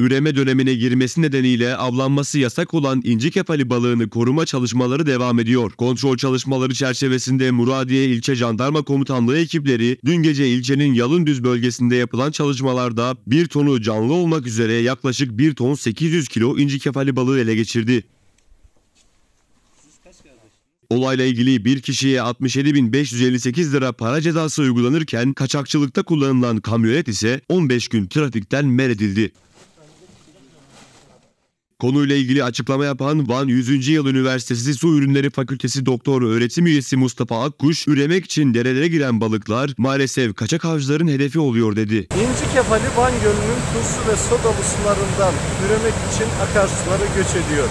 Üreme dönemine girmesi nedeniyle avlanması yasak olan inci kefali balığını koruma çalışmaları devam ediyor. Kontrol çalışmaları çerçevesinde Muradiye İlçe Jandarma Komutanlığı ekipleri dün gece ilçenin Yalındüz bölgesinde yapılan çalışmalarda 1 tonu canlı olmak üzere yaklaşık 1 ton 800 kilo inci kefali balığı ele geçirdi. Olayla ilgili bir kişiye 67.558 lira para cezası uygulanırken kaçakçılıkta kullanılan kamyonet ise 15 gün trafikten men edildi. Konuyla ilgili açıklama yapan Van 100. Yıl Üniversitesi Su Ürünleri Fakültesi Doktor Öğretim Üyesi Mustafa Akkuş, üremek için derelere giren balıklar maalesef kaçak avcıların hedefi oluyor dedi. İnci kefali Van Gölü'nün tuzlu ve sodalı sularından üremek için akarsulara göç ediyor.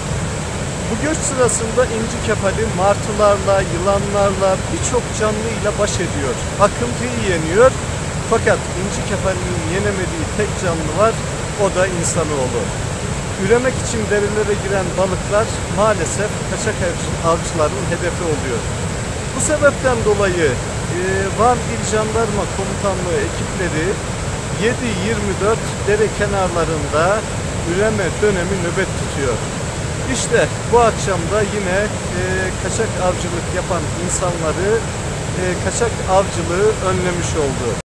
Bu göç sırasında inci kefali martılarla, yılanlarla, birçok canlıyla baş ediyor. Akıntıyı yeniyor. Fakat inci kefalinin yenemediği tek canlı var, o da insanoğlu. Üremek için derilere giren balıklar maalesef kaçak avcıların hedefi oluyor. Bu sebepten dolayı e, Van İl Jandarma Komutanlığı ekipleri 7-24 dere kenarlarında üreme dönemi nöbet tutuyor. İşte bu akşam da yine e, kaçak avcılık yapan insanları e, kaçak avcılığı önlemiş oldu.